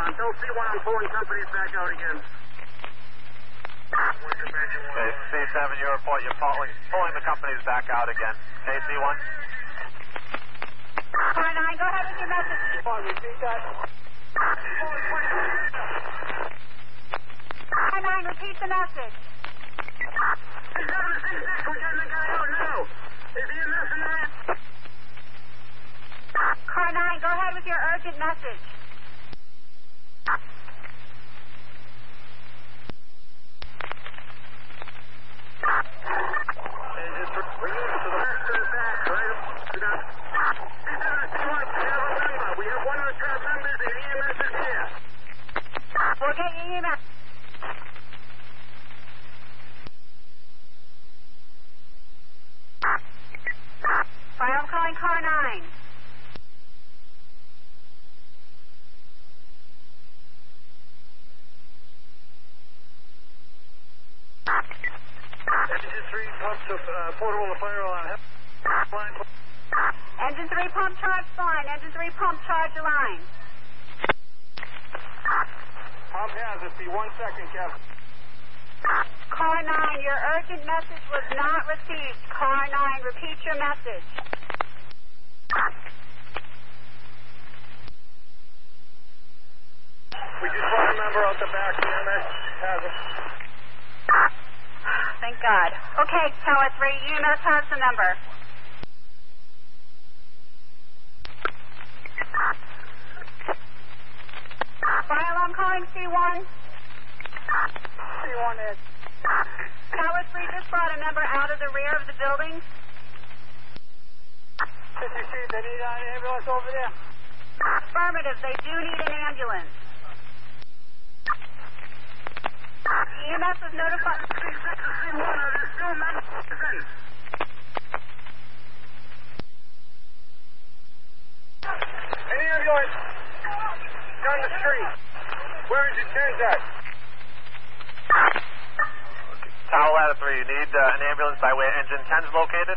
Until C1 on pulling companies back out again. Okay, C7, you report you're pulling, pulling the companies back out again. Okay, C1? Car 9, go ahead with your message. repeat that. Car 9, repeat the message. C7 to C6, we're getting the guy out now. Is he in this and that? Car 9, go ahead with your urgent message. Engine three, we're used to the left and back, right? We got C7 to C1, we have a member. We have one of the trap members, and EMS is here. We'll get your email. All right, I'm calling car 9. Engine three, pumps of uh, portable fire alarm. Line. Engine 3 pump charge line. Engine 3 pump charge line. Pump hazard, be one second, Captain. Car 9, your urgent message was not received. Car 9, repeat your message. We just want a member out the back. EMS has him. Thank God. Okay, Tower 3, EMS has the number. File, I'm calling C1. C1 is. Tower 3 just brought a member out of the rear of the building. See they need an ambulance over there? Affirmative, they do need an ambulance. EMS was notified. C6 and C1 are there still members in? Any ambulance down the street? Where is your change at? Tower ladder 3, you need uh, an ambulance by where engine 10 is located?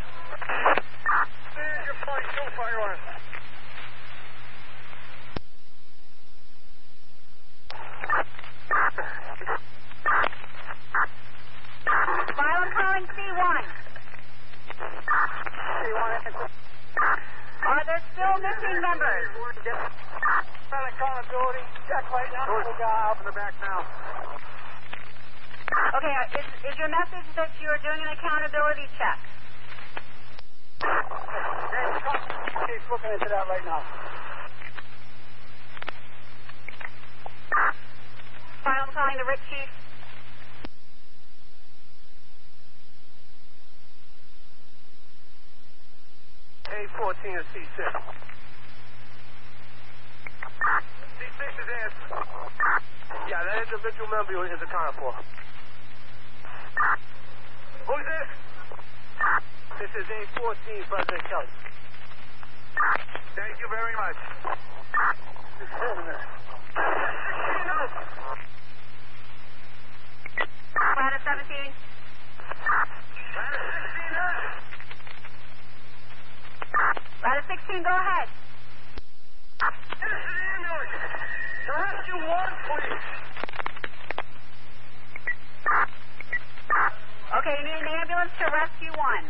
There's your point two fire alarm. File, I'm calling C1. C1 Are there still missing members? Accountability, check right now. Little guy up in the back now. Okay, uh, is, is your message that you are doing an accountability check? He's looking into that right now. File, calling the RIT chief. A14 and C6. C6 is answered. Yeah, that individual member is accounted for. Who's this? This is A14, President Kelly. Thank you very much. Just a minute. Ladder 17. Ladder 16, huh? Ladder 16, go ahead. This is the ambulance. To rescue one, please. Okay, you need an ambulance to rescue one.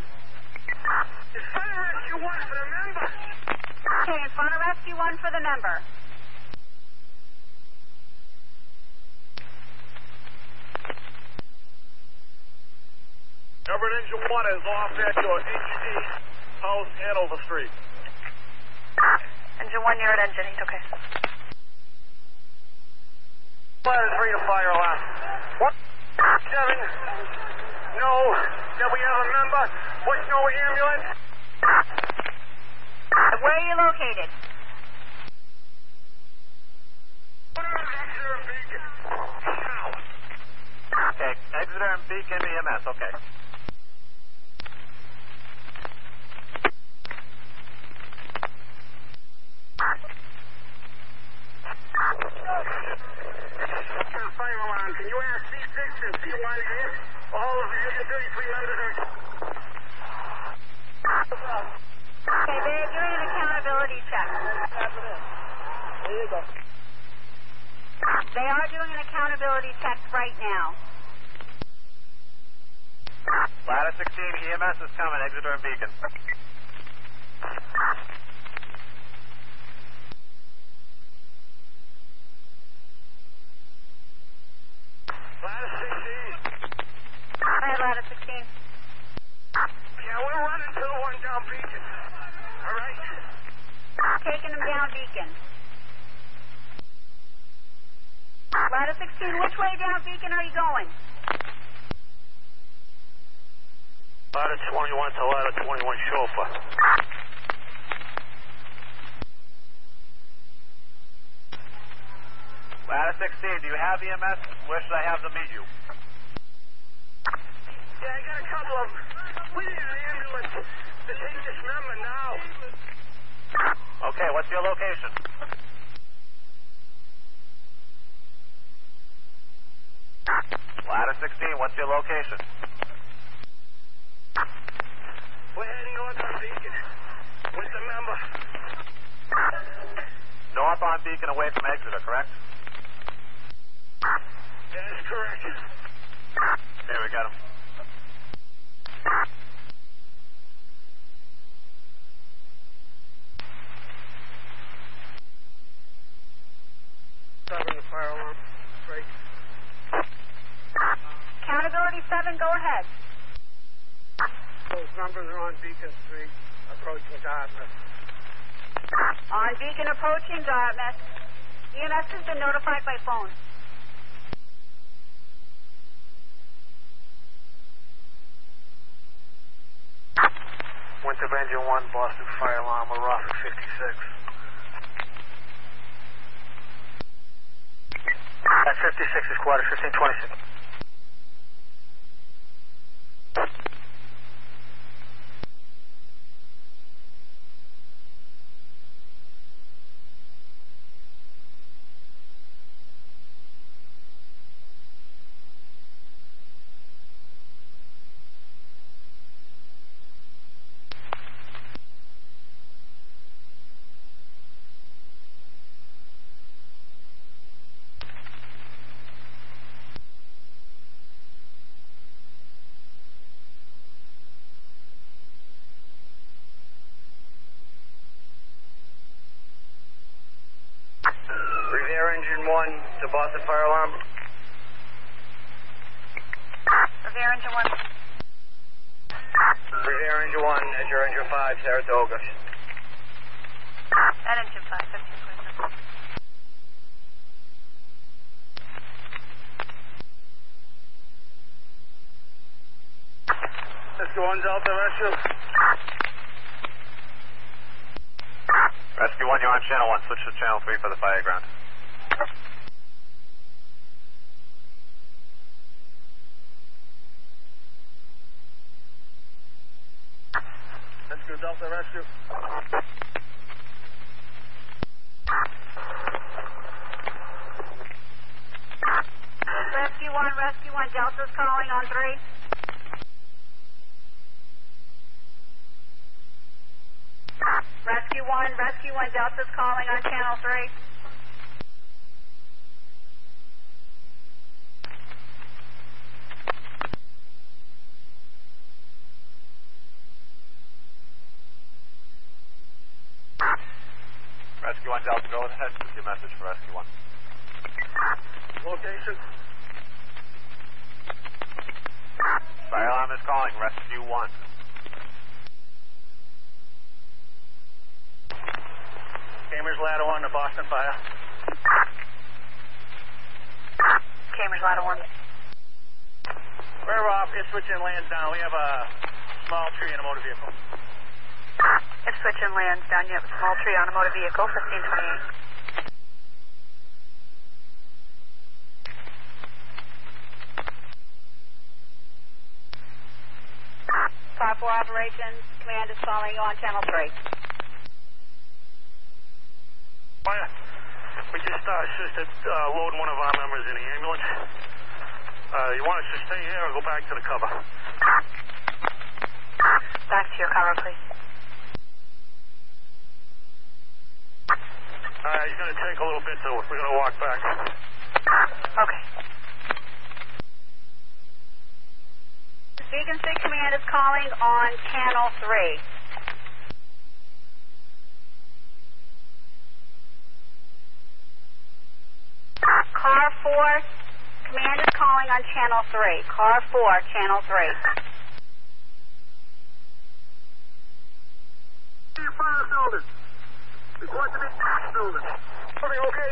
It's fire rescue one for the member. Okay, in front of rescue one for the member. Number engine one is off at your HD house Hanover Street. Engine one, you're at engine eight, okay. Ladder three to fire alarm. What? Seven. No. That we have a member. What's no ambulance? Where are you located? Exeter and Beacon. Now. Okay, Exeter and Beacon EMS, okay. Fire alarm. Can you ask C6 and C1 if all of the 33 members are... Okay, they're doing an accountability check. There you go. They are doing an accountability check right now. Ladder 16, EMS is coming, Exeter and Beacon. Ladder 16. Go ahead, ladder 16. Yeah, we're running to the one down Beacon. All right? Taking them down Beacon. Ladder 16, which way down Beacon are you going? Ladder 21 to ladder 21 chauffeur. Ladder 16, do you have EMS? Where should I have them meet you? Yeah, I got a couple of them. We need an ambulance to take this member now. Okay, what's your location? Ladder 16, what's your location? We're heading north on Beacon with the member. North on Beacon away from Exeter, correct? That is correct. Here, we got him. Starting the fire alarm. Right. Accountability 7, go ahead. Those numbers are on Beacon Street, approaching Dartmouth. On Beacon approaching Dartmouth. EMS has been notified by phone. Winthrop Engine 1, Boston Fire Alarm, we're off at 56. At 56 is quarter 1526. Revere Engine 1 to Boston Fire Alarm. Revere Engine 1. Revere Engine 1, Enter Engine 5, Saratoga. At Engine 5, 1526. Let's go on Delta Rescue. Rescue 1, you're on channel 1. Switch to channel 3 for the fire ground. Let's go Delta Rescue. Rescue 1, Rescue 1, Calling on 3. Rescue 1, Rescue 1, Delta's calling on channel 3. Rescue 1 Delta, go ahead with your message for Rescue 1. Location. Fire alarm is calling, Rescue 1. Cambridge Ladder 1 to Boston Fire. Cambridge Ladder 1. We're off. Ipswich and Lansdowne. We have a small tree in a motor vehicle. Ipswich and Lansdowne. You have a small tree on a motor vehicle, 1528. Five four operations. Command is calling you on channel 3. Fire. We just uh, assisted uh, loading one of our members in the ambulance. Uh, you want us to stay here or go back to the cover? Back to your cover, please. Uh, it's going to take a little bit, so we're going to walk back. Okay. Beacon 6 Command is calling on Channel 3. Car 4, command is calling on channel 3. Car 4, channel 3. Fire building. Report to me, building. Okay, okay.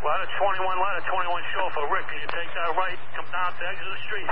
Ladder 21, ladder 21 chauffeur. Rick, can you take that right, come down to exit the street?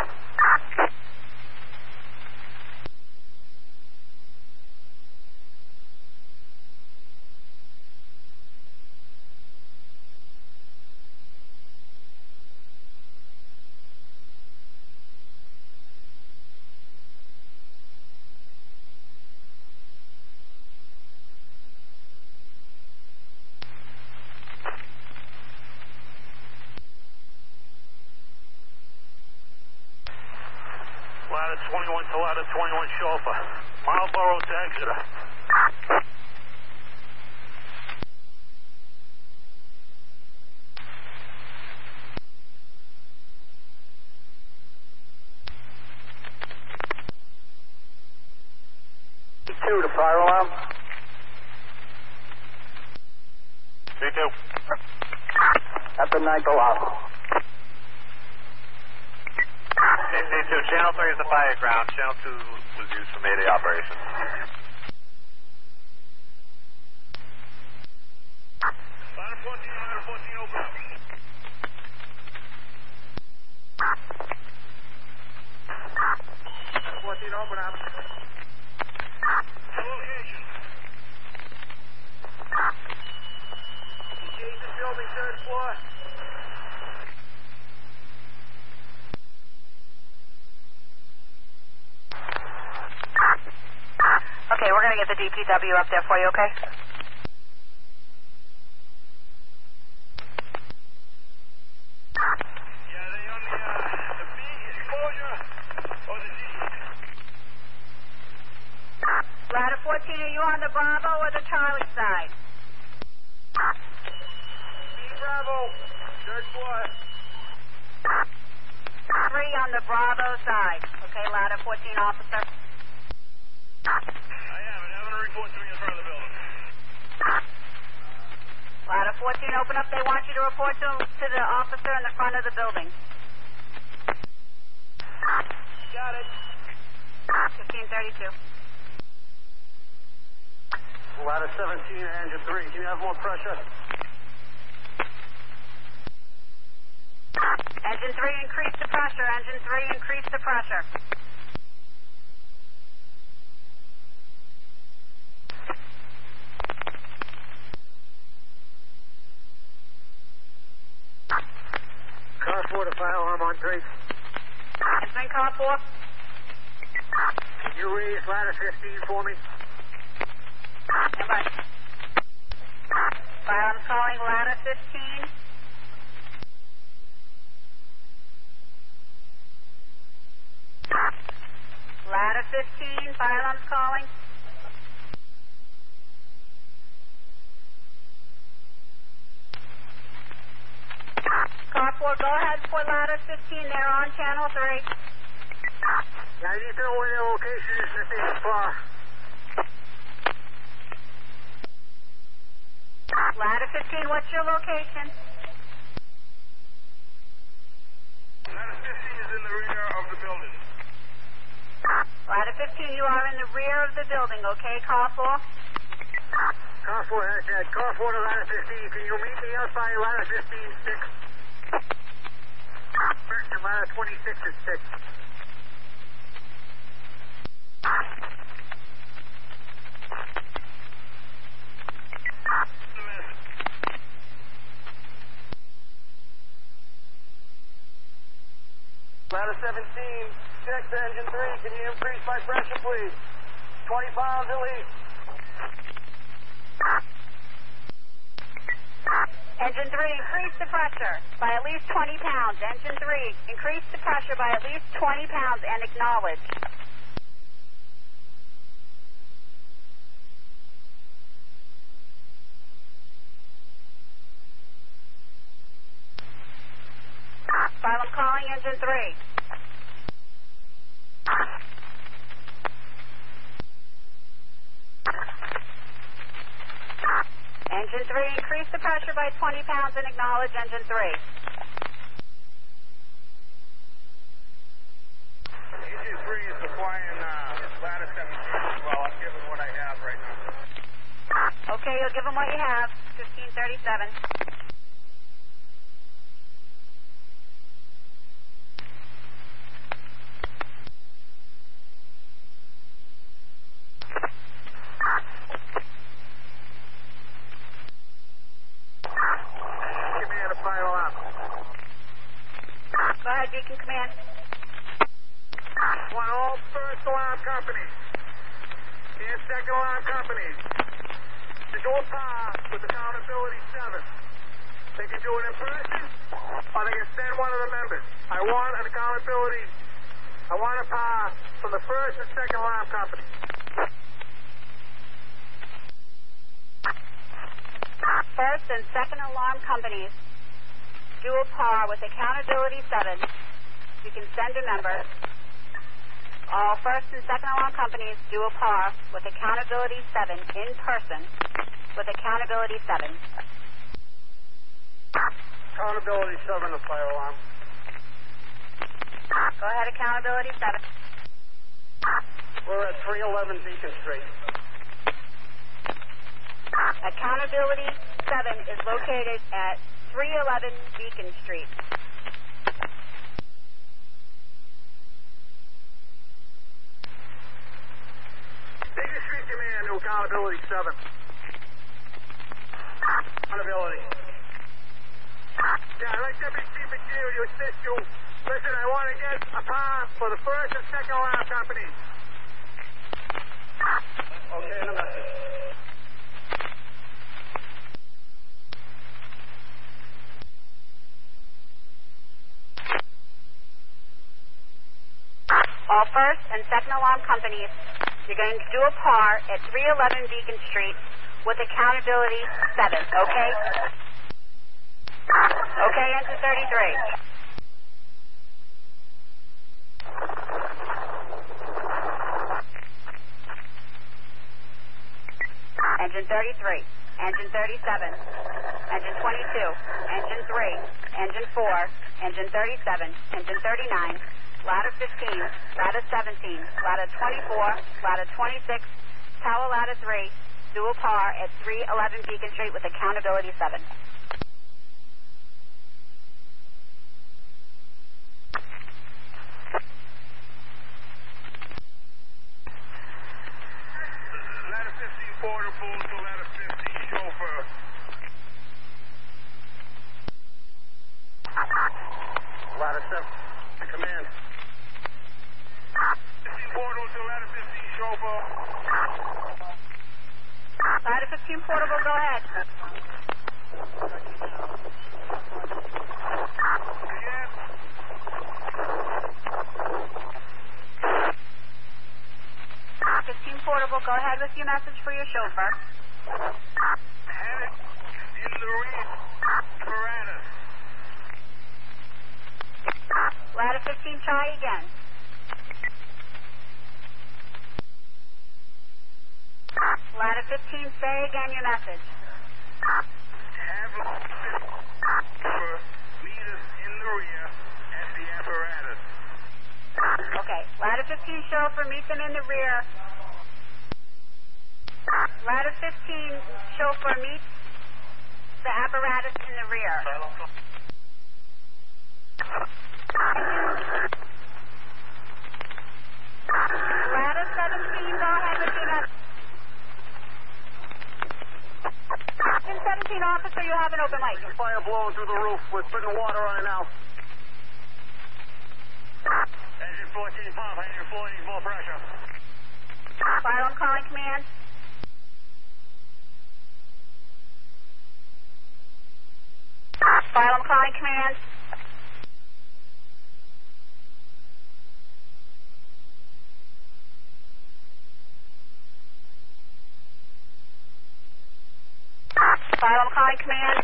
Ladder 21 to ladder 21 chauffeur. Marlborough to Exeter. Two to fire alarm. C2. At the ninth alarm. C2, channel 3 is the fire ground. Channel 2 was used for Mayday operations. Ladder 14, ladder 14 open. Ladder 14 open up. Location. Jason building, third floor. Okay, we're going to get the DPW up there for you, okay? Yeah, they on the, uh, the B exposure or the D? Ladder 14, are you on the Bravo or the Charlie side? D Bravo, third floor. Three on the Bravo side. Okay, ladder 14 officer. I have it. Have a report to me in front of the building. 14, open up. They want you to report to, to the officer in the front of the building. Got it. 1532. Ladder 17, engine 3. Can you have more pressure? Engine 3, increase the pressure. Engine 3, increase the pressure. Car 4 to 3. It's been car 4. Can you raise ladder 15 for me? By. Firearms calling ladder 15. Ladder 15, fire calling. Car 4, go ahead for ladder 15. They're on channel 3. Yeah, I need to know where their location is if they far. Ladder 15, what's your location? Ladder 15 is in the rear of the building. Ladder 15, you are in the rear of the building, okay? Car 4? Car 4 has. Car 4 to ladder 15. Can you meet me outside ladder 15 6? And ladder 26 is 6. Ladder 17, check to engine 3. Can you increase my pressure, please? 20 pounds at least. Engine 3, increase the pressure by at least 20 pounds. Engine 3, increase the pressure by at least 20 pounds and acknowledge. Asylum calling engine 3. Engine 3, increase the pressure by 20 pounds and acknowledge engine 3. Engine 3 is supplying uh, ladder 17 as well. I'm giving what I have right now. Okay, you'll give them what you have. 1537. Command a fire alarm. Go ahead, Beacon Command. Want all first alarm companies and second alarm companies to do a par with accountability 7. They can do it in person or they can send one of the members. I want an accountability. I want a par from the first and second alarm company. First and second alarm companies do a par with accountability 7. You can send a member. All first and second alarm companies do a par with accountability 7 in person with accountability 7. Accountability 7, the fire alarm. Go ahead, accountability 7. We're at 311 Beacon Street. Accountability 7 is located at 311 Beacon Street. Beacon Street Command to accountability 7. Accountability. Yeah, I'd like Deputy Chief McNeil to assist you. Listen, I want to get a par for the first and second alarm companies. Okay, the message. All first and second alarm companies, you're going to do a par at 311 Beacon Street with accountability 7, okay? Okay, enter 33. Engine 33, engine 37, engine 22, engine 3, engine 4, engine 37, engine 39, ladder 15, ladder 17, ladder 24, ladder 26, tower ladder 3, dual par at 311 Beacon Street with accountability 7. Ladder 15 portable to ladder 15 chauffeur. Ladder 7, command. 15 portable to ladder 15 chauffeur. Ladder 15 portable, go ahead. 15 portable, go ahead with your message for your chauffeur. Headed in the apparatus. Ladder 15, try again. Ladder 15, say again your message. Have a for meters in the rear at the apparatus. Okay, ladder 15 chauffeur, meet them in the rear. Ladder 15 chauffeur meets the apparatus in the rear. Ladder 17, go ahead with your message. 17 officer, you have an open mic. Fire blowing through the roof. We're spitting water on it now. Engine engine 14 pump. Engine 4 needs more pressure. Fire alarm calling command. Fire alarm calling command. Fire alarm calling command.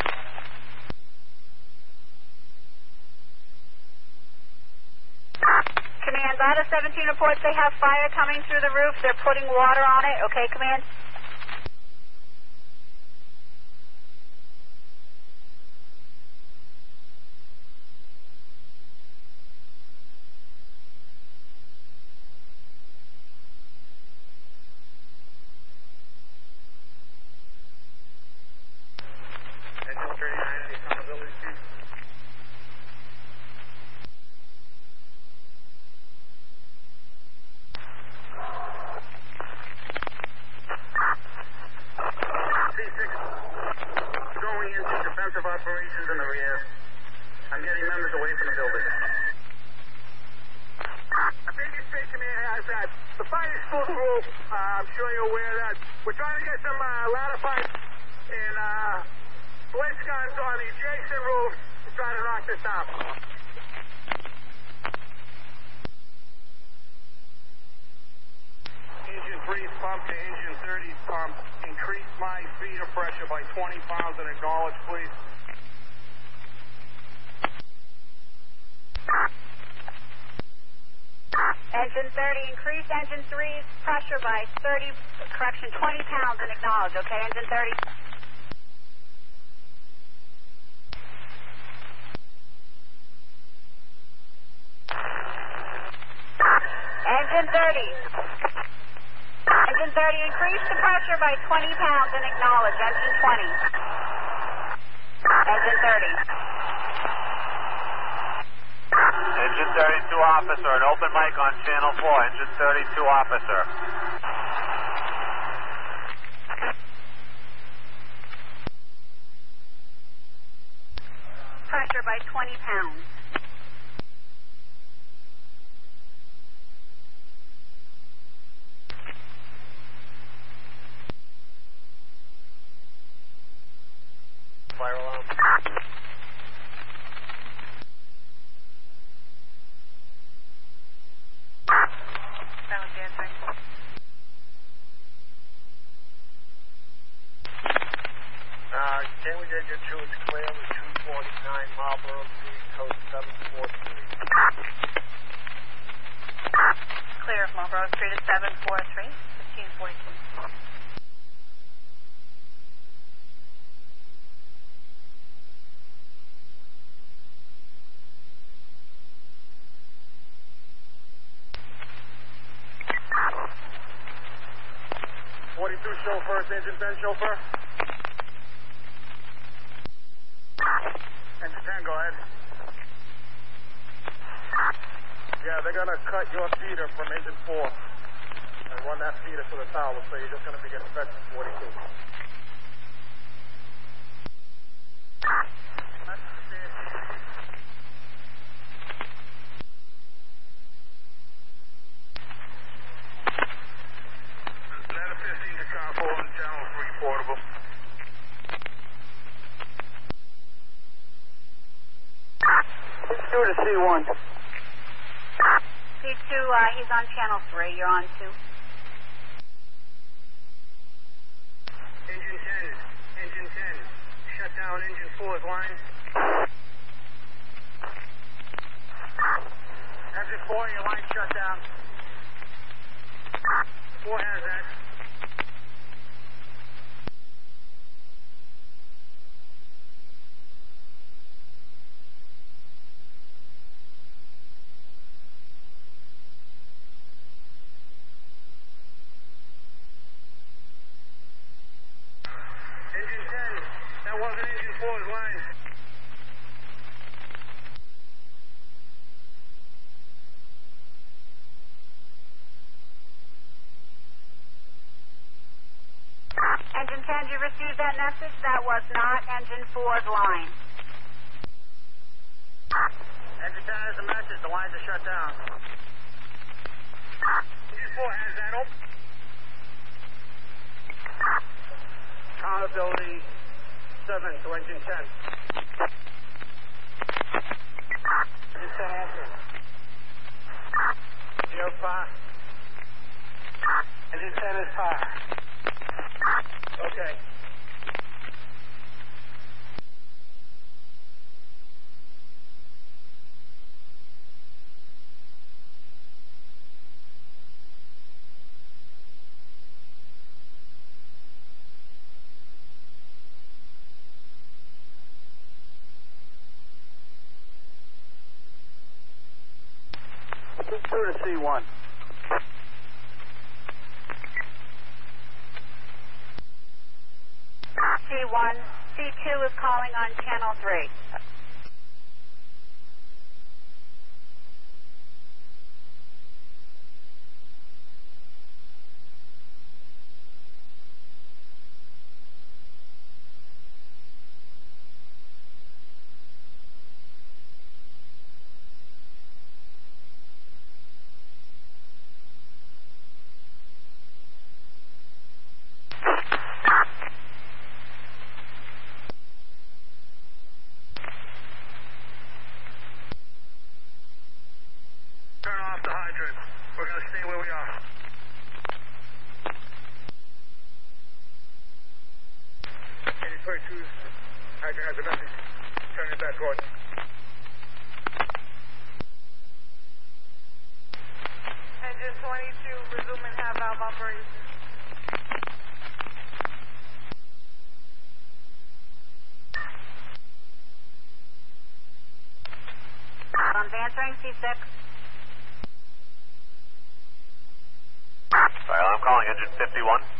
Command, Ladder 17 reports they have fire coming through the roof. They're putting water on it. Okay, command? Engine 39, any accountability, chief? C6, going into defensive operations in the rear. I'm getting members away from the building. I think your state command has that. The fight is full roof. Uh, I'm sure you're aware of that. We're trying to get some uh, ladder fights and uh, blitz guns on the adjacent roofs to try to knock this out. Engine 3's pump to engine 30's pump. Increase my feeder pressure by 20 pounds and acknowledge, please. Engine 30, increase engine 3's pressure by 30, correction, 20 pounds and acknowledge, okay? Engine 30. Engine 30. Engine 30, increase the pressure by 20 pounds and acknowledge. Engine 20. Engine 30. Engine 32 officer, an open mic on channel 4. Engine 32 officer. Pressure by 20 pounds. Fire alarm. Show first engine chauffeur. Engine 10, go ahead. Yeah, they're going to cut your feeder from engine 4 and run that feeder to the tower, so you're just going to be getting fed from 42. Channel 3. You're on 2. Engine 10. Engine 10. Shut down engine 4's line. Engine 4, your line shut down. 4 has that. Engine 10. That wasn't engine 4's line. Engine 10, did you that message? That was not engine 4's line. Engine 10 has a message. The lines are shut down. Engine 4 has that open. Accountability 7 to engine 10. Engine 10 answer. Zero fire. Engine 10 is fire. Okay. 56. Sorry, I'm calling engine 51.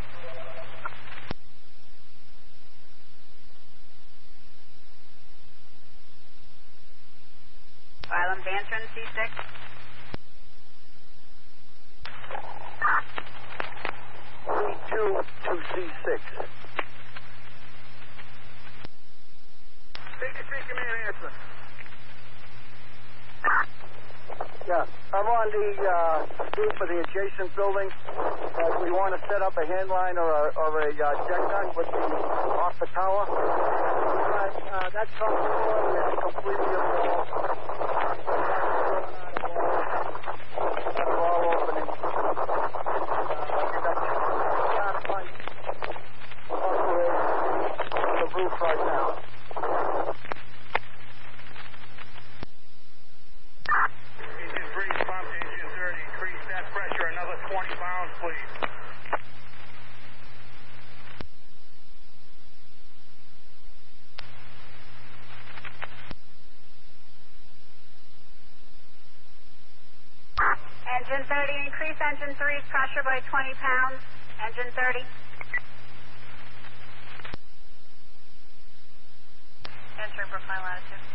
Engine 30, increase engine 3's pressure by 20 pounds. Engine 30. Entering Brookline latitude.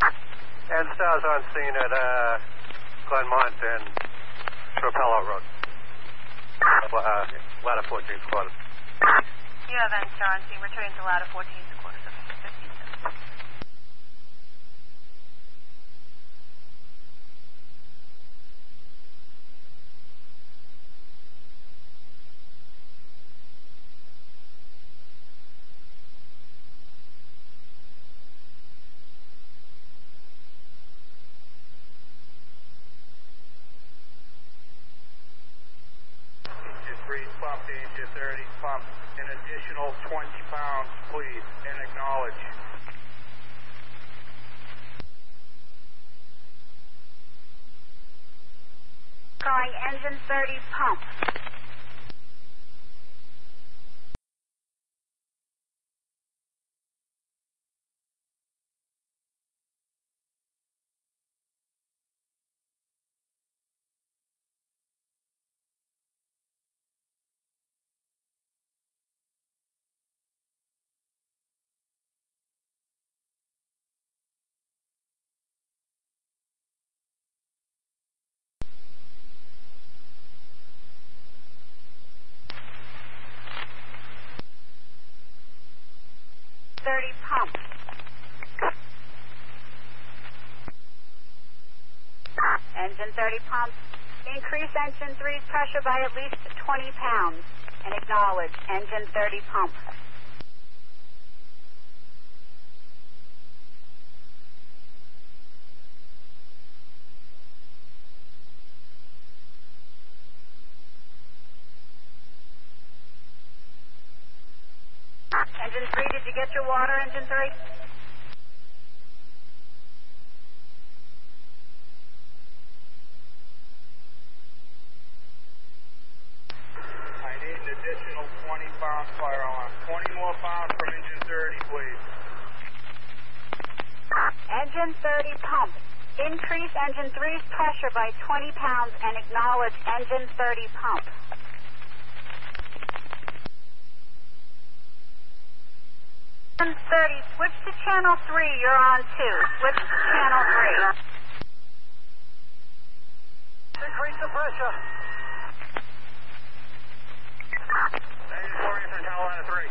And stars on scene at uh, Glenmont and Propeller Road. Uh, ladder 14 quarters. You have NSTAR on scene, returning to ladder 14 engine 30 pump. Increase engine 3's pressure by at least 20 pounds and acknowledge engine 30 pump. Engine 3, did you get your water, engine 3? I need an additional 20 pound fire alarm. 20 more pounds from engine 30, please. Engine 30 pump. Increase engine 3's pressure by 20 pounds and acknowledge engine 30 pump. Engine 30, switch to channel 3. You're on 2. Switch to channel 3. Increase the pressure. Engine 4 answering Carolina 3.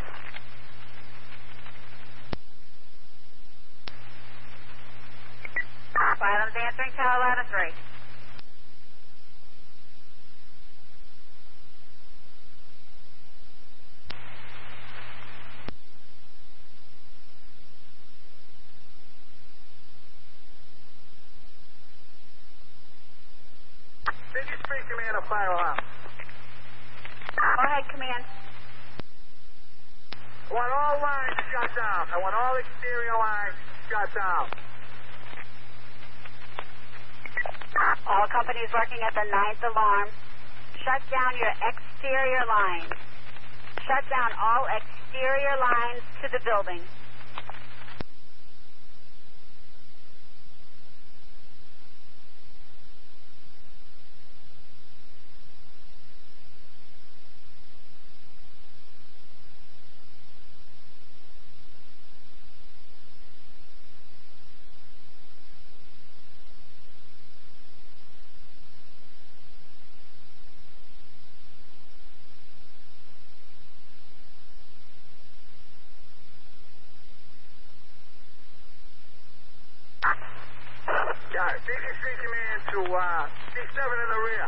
Silence answering Carolina 3. Beacon Street command of fire alarm. Go ahead, command. I want all lines shut down. I want all exterior lines shut down. Companies working at the ninth alarm, shut down your exterior lines. Shut down all exterior lines to the building. Beacon Street command to uh, C7 in the rear.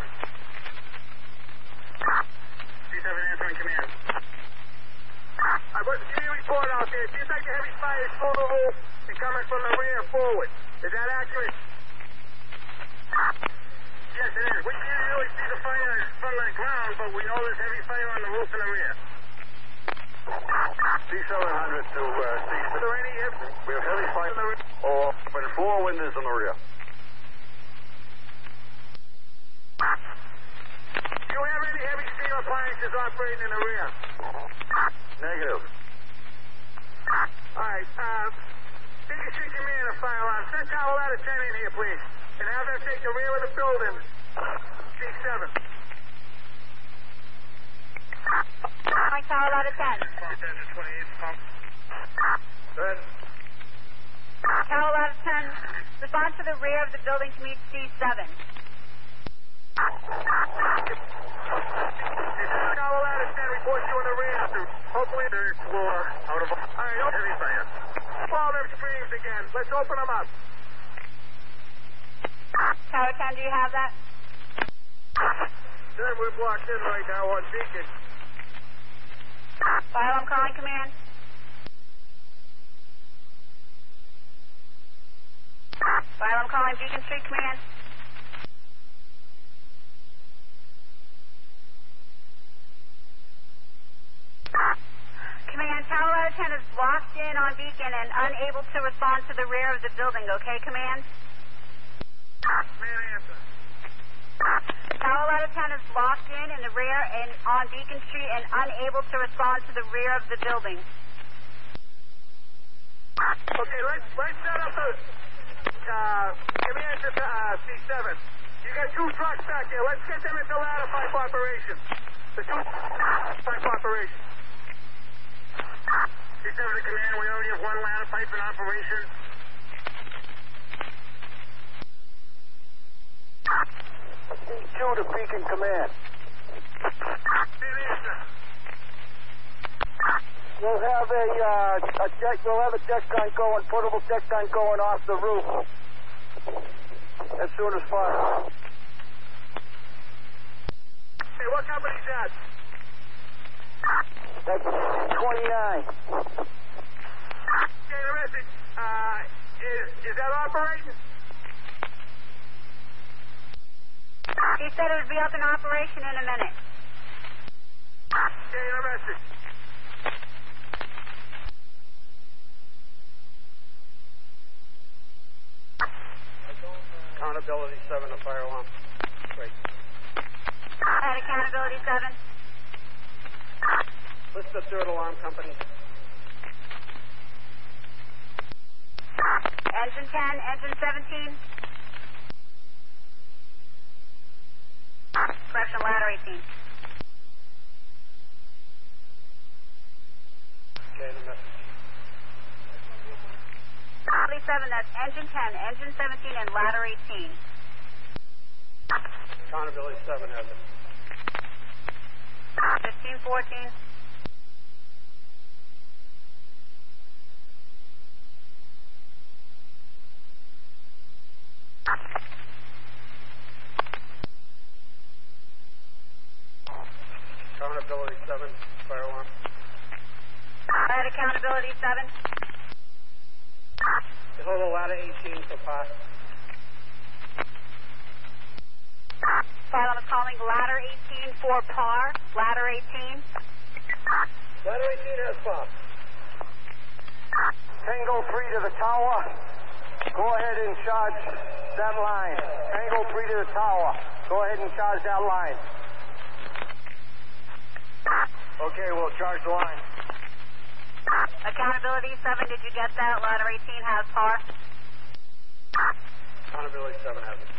C7 answering command. I put the G report out there. Seems like the heavy fire is roof and coming from the rear forward. Is that accurate? Yes, it is. We can't really see the fire from the ground, but we know there's heavy fire on the roof in the rear. C700 to uh, Is C6. there any heavy We have heavy fire in the rear? or when four windows in the rear. Do you have any heavy appliances operating in the rear? Negative. All right, uh, Beacon Street command of fire alarm. Send Colorado 10 in here, please. And have them take the rear of the building. C7. Mike Colorado 10. Pump engine 28 pump. Good. Colorado 10, respond to the rear of the building to meet C7. Colorado 10 reports you in the rear. Hopefully third floor out of... All right, open heavy fire. All them streams again. Let's open them up. Tower 10, do you have that? Then we're blocked in right now on Beacon. Fire alarm calling command. Fire alarm calling Beacon Street. Command, Colorado 10 is locked in on Beacon and unable to respond to the rear of the building, okay, command? Man answer. Colorado 10 is locked in in the rear and on Beacon Street and unable to respond to the rear of the building. Okay, let's let's set up the uh, command to uh, C7. You got two trucks back there. Let's get them into ladder pipe operation. The two pipe operation. C7 to command. We already have one ladder pipe in operation. C2 to Beacon Command. Man answer. We'll have a, uh, a deck, we'll have a deck gun going, portable deck gun going off the roof as soon as possible. Okay, what company's that? That's 29. Okay, the. Uh, is, is that operating? He said it would be up in operation in a minute. Okay, the. Accountability 7, a fire alarm. Great. At accountability 7. List the third alarm company. Engine 10, engine 17. Correction, ladder 18. Okay, the message. Accountability 7, that's engine 10, engine 17, and ladder 18. Accountability 7 has it. 15, 14. Accountability 7, fire alarm. At accountability 7. Hold the ladder 18 for par. Phylum is calling ladder 18 for par. Ladder 18. Ladder 18 has par. Tango 3 to the tower. Go ahead and charge that line. Tango 3 to the tower. Go ahead and charge that line. Okay, we'll charge the line. Accountability 7, did you get that? Ladder 18 has par. Accountability 7 has it.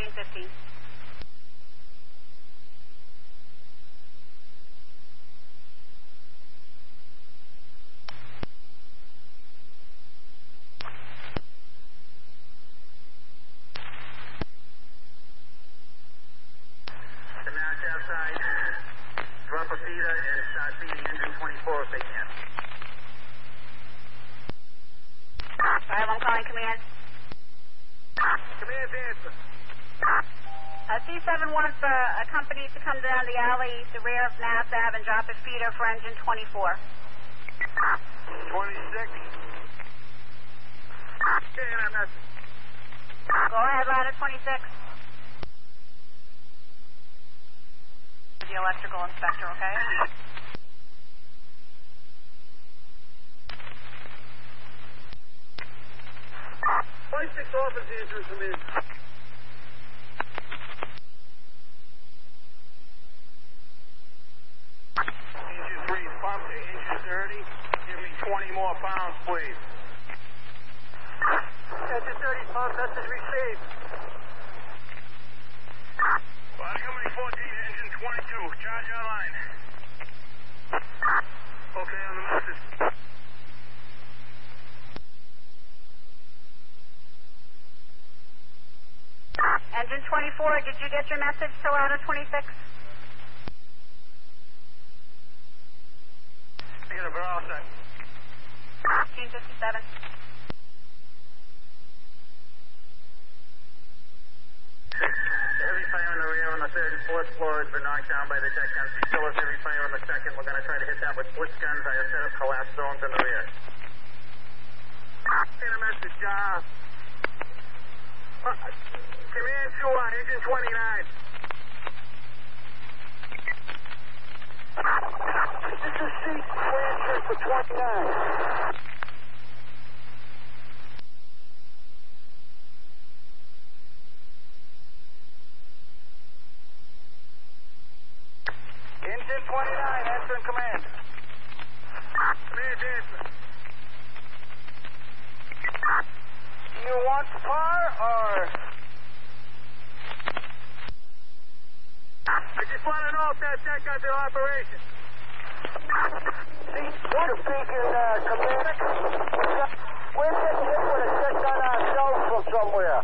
15, 15. The mass outside. Drop a feeder and start feeding engine 24 if they can. Fire alarm calling command. Command's answer. Uh, C7 wants uh, a company to come down the alley, the rear of Mass Ave, and drop a feeder for engine 24. 26. Okay, and I'm message. Go ahead, ladder 26. The electrical inspector, okay? Twenty-six office answers 30. Give me 20 more pounds, please. Engine 30 pound message received. Body company 14, engine 22. Charge online. Okay, on the message. Engine 24, did you get your message to out 26? Get a barrel set. 1557. Heavy fire on the rear on the third and fourth floor has been knocked down by the deck guns. We still have heavy fire on the second. We're going to try to hit that with blitz guns. I have set up collapse zones in the rear. Get a message, uh, uh, Command 2 on engine 29. This is transfer for 29. Engine 29, answering command. Command answer. You want par or? I just want to know if that deck their operation. We're speaking, uh, command. We're getting hit with a check on ourselves from somewhere.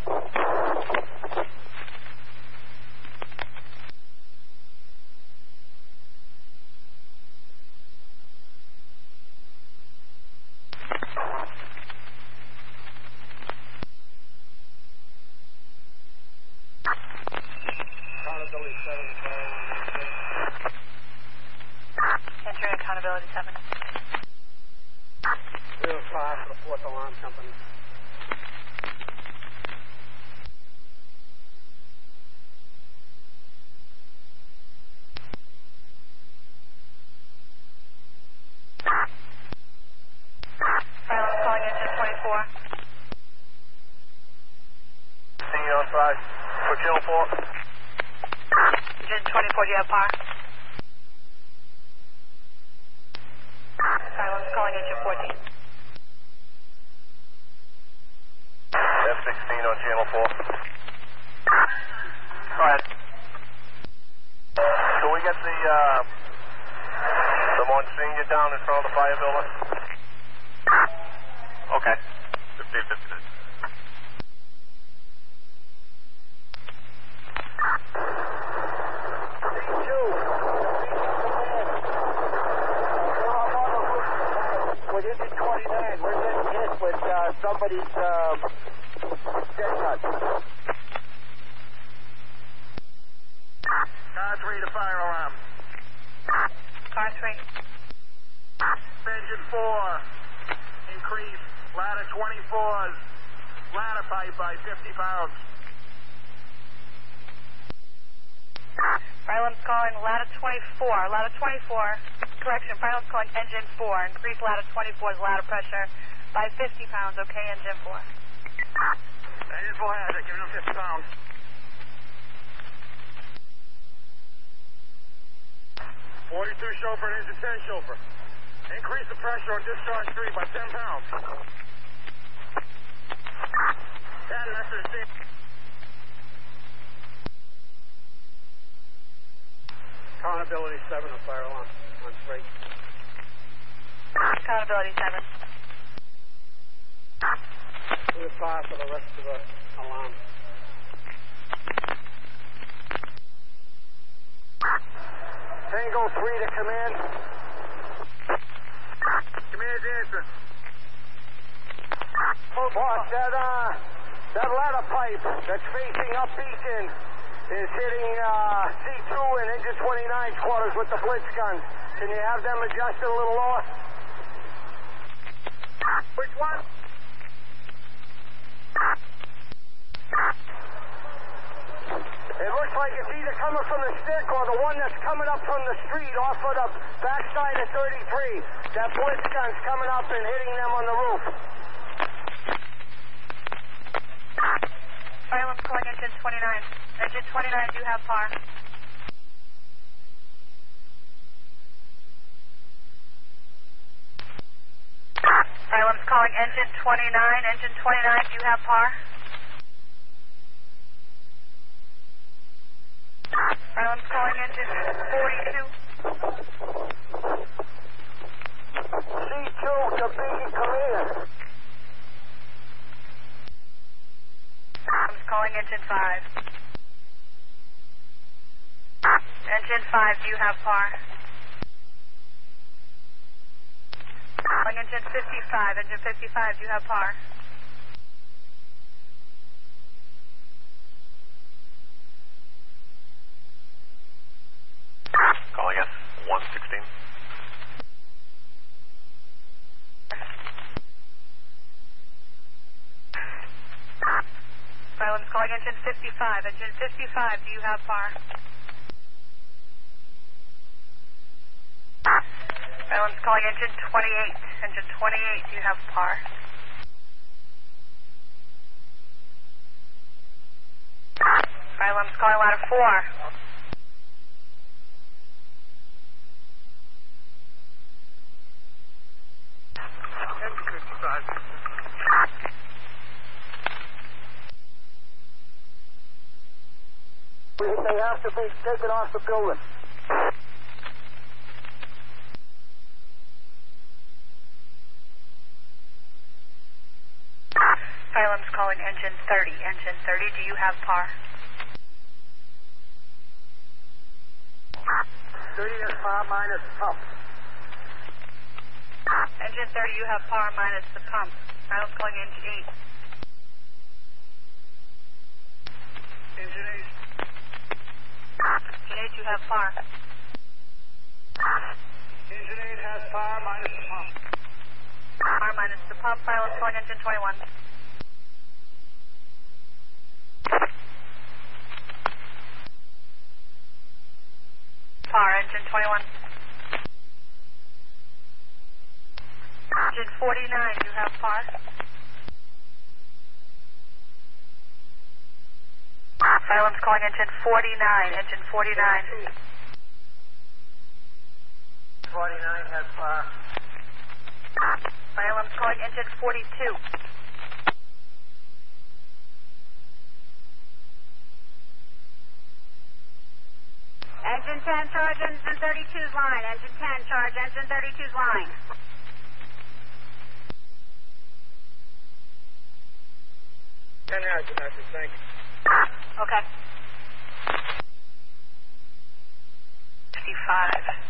Accountability Entering accountability 7. Zero five for the fourth alarm company. Silence calling engine 24. See outside for channel 4. Engine 24, do you have par? Silence calling engine 14. F-16 on channel 4. Go ahead. Can we get the, uh, the Monsignor down in front of the fire building? Okay. 15, 15. With engine 29, we're getting hit with uh, somebody's uh, jet gun. Car 3 to fire alarm. Car 3. Engine 4. Increase ladder 24's ladder pipe by 50 pounds. Ryland's calling ladder 24. Ladder 24. Correction, Ryland's calling engine 4. Increase ladder 24's ladder pressure by 50 pounds. Okay, engine 4. Engine 4 has it. Giving him 50 pounds. Forty-two chauffeur and engine 10 chauffeur. Increase the pressure on discharge 3 by 10 pounds. 10 message D. Accountability 7 on fire alarm on straight. Accountability 7. Zero five for the rest of the alarm. Tango 3 to command. Command's answer. Boss, that, uh, that ladder pipe that's facing up beacon is hitting uh, C2 and engine 29's quarters with the blitz gun. Can you have them adjusted a little lower? Which one? It looks like it's either coming from the stick or the one that's coming up from the street off of the backside of 33. That blitz gun's coming up and hitting them on the roof. Ryland's calling engine 29. Engine 29, you have par? Ryland's calling engine 29. Engine 29, you have par? Ryland's calling engine 42. C2 to beacon command. I'm calling engine 5. Engine 5, do you have? Calling engine 55. Engine 55, do you have par? Calling us 116. Ryland's calling engine 55. Engine 55, do you have par? Ryland's calling engine 28. Engine 28, do you have par? Ryland's calling ladder 4. Engine 55. They have to be taken off the building. Ryland's calling engine 30. Engine 30, do you have par? 30 is par minus pump. Engine 30, you have par minus the pump. Ryland's calling engine 8. Engine 8. You have par. Engine 8 has par minus the pump. R minus the pump. Pilot's calling engine 21. Par, engine 21. Engine 49, you have par. Silence calling engine 49, engine 49. 49 has par. Silence calling engine 42. Engine 10, charge engine 32's line. Engine 10, charge engine 32's line. Ten has the message, thank you. Okay. 55.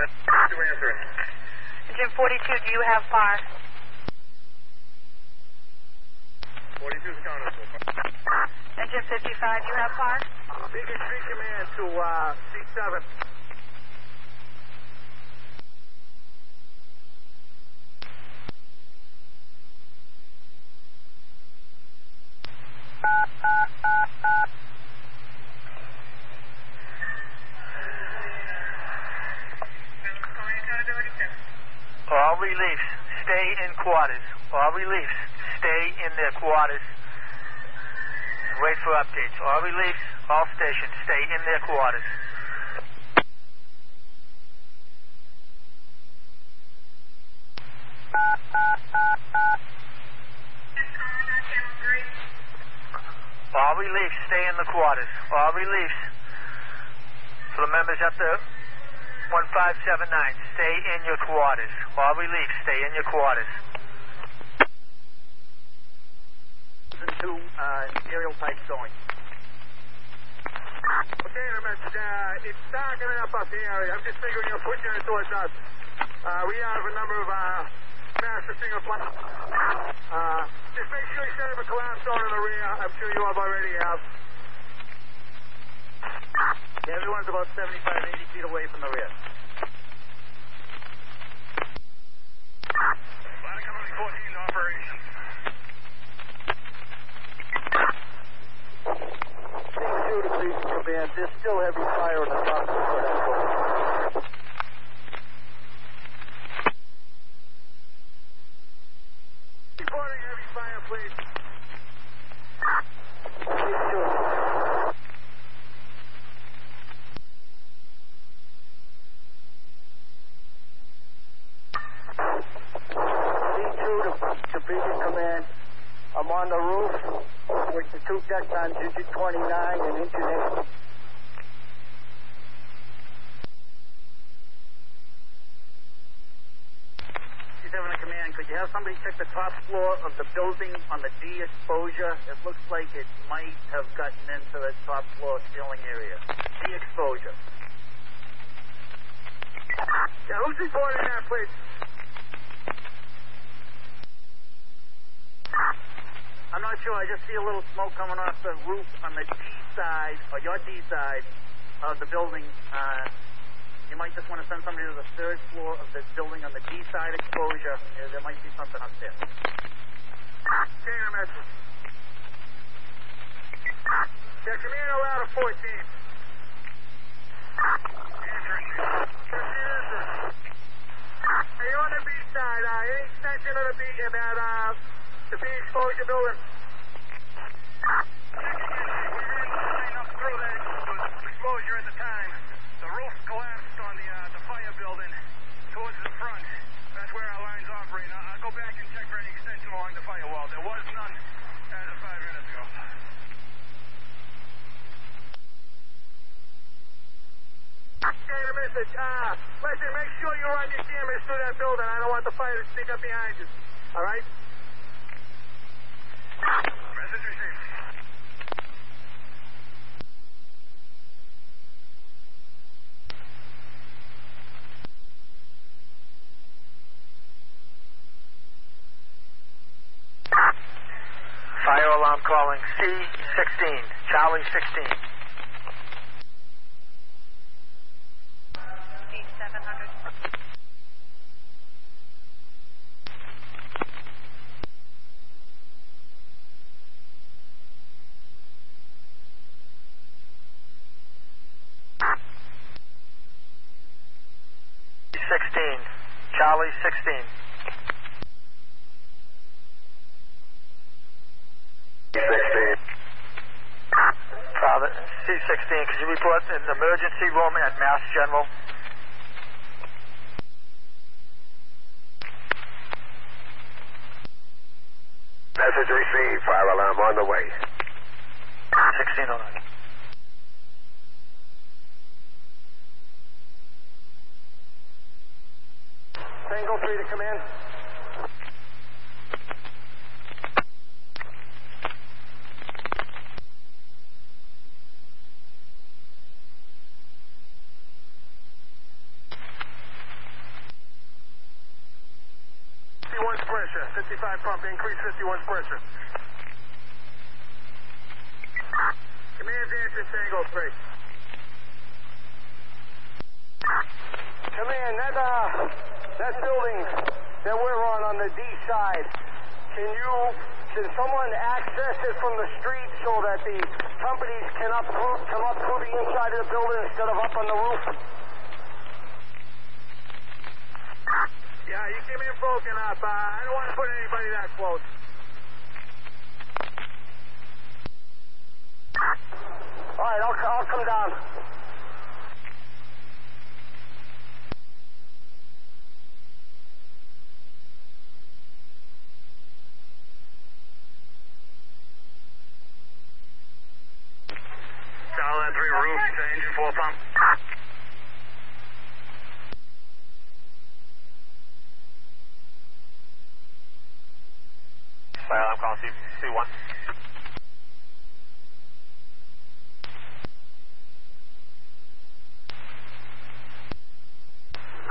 That's two answering. Engine 42, do you have par? 42 is counted so far. Engine 55, you have par? Beacon 3 command to uh, C7. All reliefs, stay in quarters. All reliefs, stay in their quarters. Wait for updates. All reliefs, all stations, stay in their quarters. All reliefs, stay in the quarters. All reliefs. For the members up there, 1579, stay in your quarters. All relief, stay in your quarters. Two uh, aerial pipes going. Okay, message. Uh, it's darkening up up the area. I'm just figuring you're pushing it towards us. Uh, we have a number of uh, master single pla Uh, just make sure you set up a collapse zone in the rear. I'm sure you have already have. Yeah, everyone's about 75, 80 feet away from the rear. Company 14 to operation. C2 to Beacon Command, there's still heavy fire on the top of that building. Reporting heavy fire, please. C2. C2 to, to Beacon Command. I'm on the roof with the two deck on digit 29 and engine 8. She's having a command. Could you have somebody check the top floor of the building on the D exposure? It looks like it might have gotten into the top floor ceiling area. D exposure. Yeah, who's reporting that, please? I'm not sure. I just see a little smoke coming off the roof on the D side, or your D side of the building. Uh, you might just want to send somebody to the third floor of the building on the D side exposure. Yeah, there might be something up there. Okay, message. Yeah, command to ladder 14. Answering. Hey, on the B side, uh, any extension of the B in that, uh, the B exposure building? Exposure at the time. The roof collapsed on the, uh, fire building towards the front. That's where our lines operate. I'll, I'll go back and check for any extension along the firewall. There was none five minutes ago. The message. Uh, listen, make sure you run your cameras through that building. I don't want the fire to sneak up behind you. All right? Fire alarm calling C16, Charlie 16. 16. C16. Father, C16, could you report an emergency room at Mass General? Message received. Fire alarm on the way. Sixteen on. Tango 3 to command. Pressure. Fifty-five pump. Increase fifty-one's pressure. Command's answer Tango 3. Command, that, uh, that building that we're on on the D side, can you, can someone access it from the street so that the companies can up through, come up through the inside of the building instead of up on the roof? Yeah, you came in broken up. Uh, I don't want to put anybody that close. All right, I'll, I'll come down. Solid three roof to engine four pump. Fire alarm calling C, C1.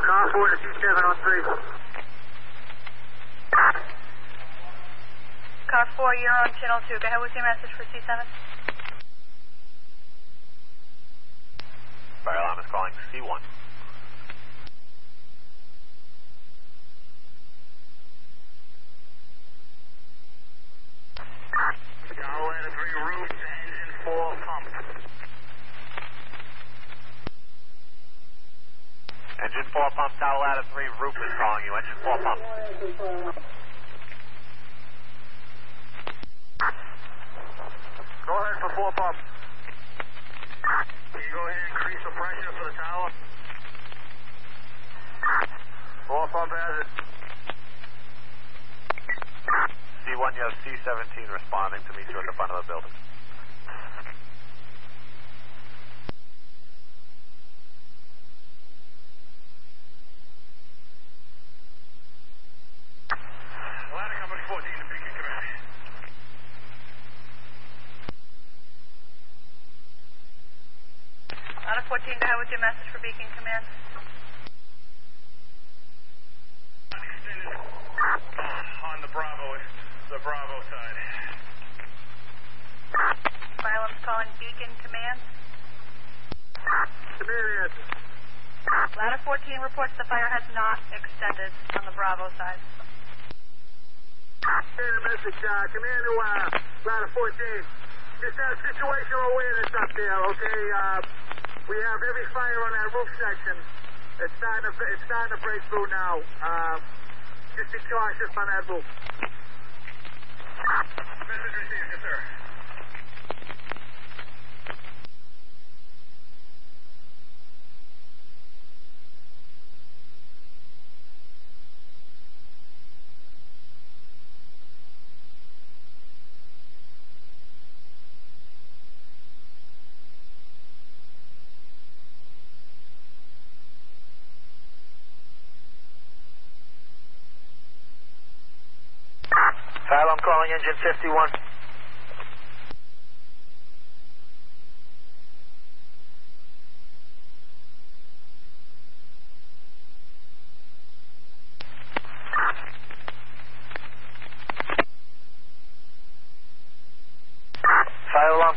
Car four to C7 on three. Car 4, you're on channel 2. Go ahead with your message for C7. Fire alarm is calling C1. Solid three roof to engine four pump. Engine 4 pump, ladder 3, roof is calling you. Engine 4 pump. Go ahead for four pump. Can you go ahead and increase the pressure for the tower? Four pump has it. C1, you have C17 responding to meet you at the front of the building. Ladder company 14 to Beacon Command. Ladder 14, go ahead with your message for Beacon Command. On the Bravo, the Bravo side. Fire alarm's calling Beacon Command. Command answer. Ladder 14 reports the fire has not extended on the Bravo side. Send a message, uh, command to, uh, ladder 14. Just have situational awareness up there, okay? Uh, we have every fire on that roof section. It's starting to, it's starting to break through now. Um, just be cautious on that roof. Message received, yes, sir. Fire alarm calling engine 51.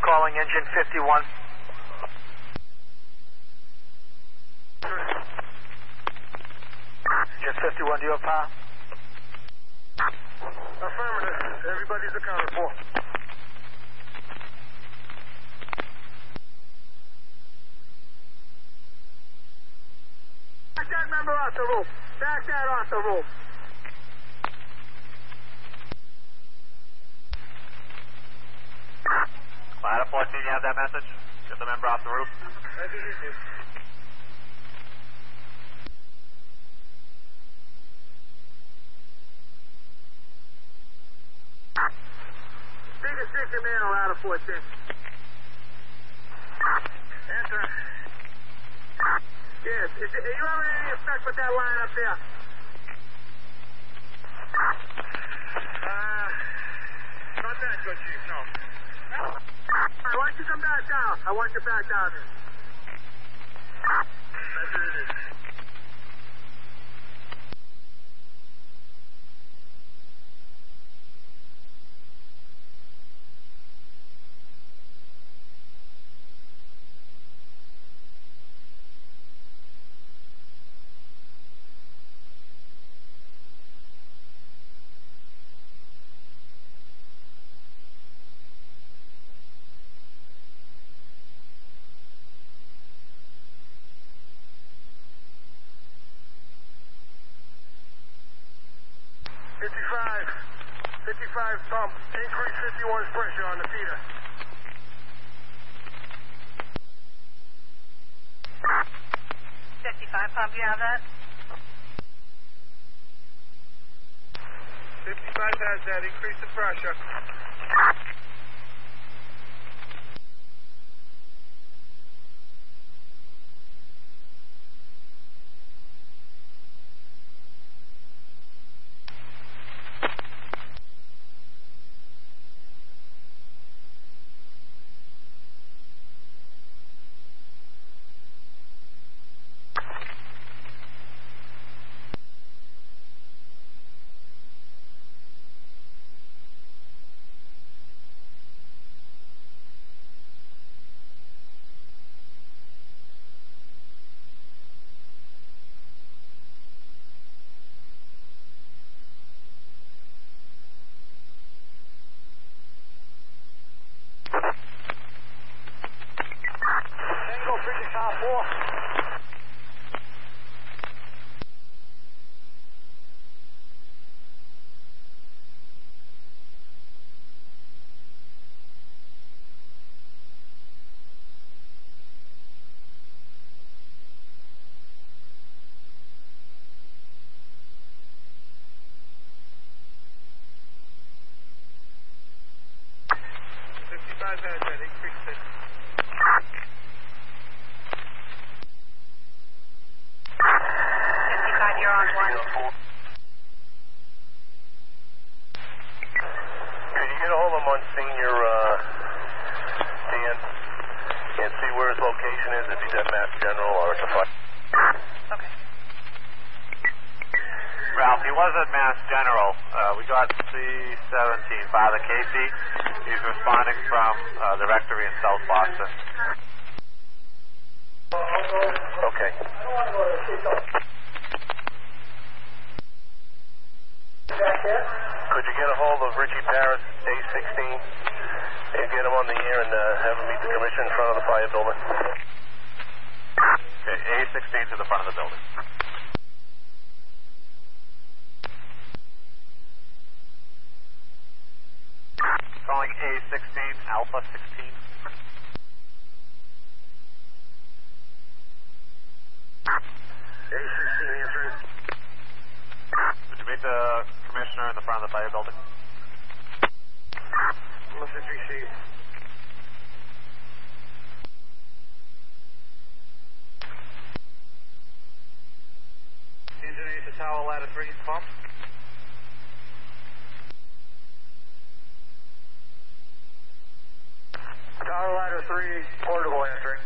calling engine 51. Engine 51, do you have par? Affirmative. Everybody's accounted for. Back that member off the roof. Back that off the roof. Ladder 14, you have that message? Get the member off the roof. Biggest safety man on ladder 14. Answer. Yes. Are you having any effect with that line up there? Uh, not that good, Chief, no. I want you to come back down. I want you back down there. 35 thump. Increase 51's pressure on the feeder. Fifty-five pump, you have that? Fifty-five has that. Increase the pressure. Could you get a hold of Monsignor, uh, Dan, and see where his location is, if he's at Mass General or at the fire? Okay. Ralph, he was at Mass General. Uh, we got C-17, Father Casey. He's responding from uh, the rectory in South Boston. Okay. Could you get a hold of Richie Paris, A16, and get him on the air and uh, have him meet the commission in front of the fire building? Okay, A-16 to the front of the building. Calling A-16, Alpha 16. A16 answering. Did you meet the commissioner in the front of the fire building? Message received. Engine eight to tower ladder three pump. Tower ladder three portable answering.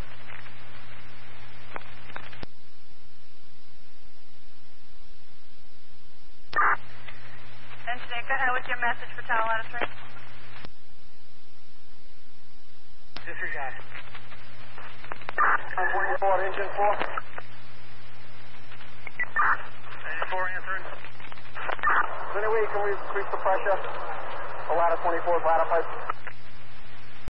Engineer, go ahead with your message for Tower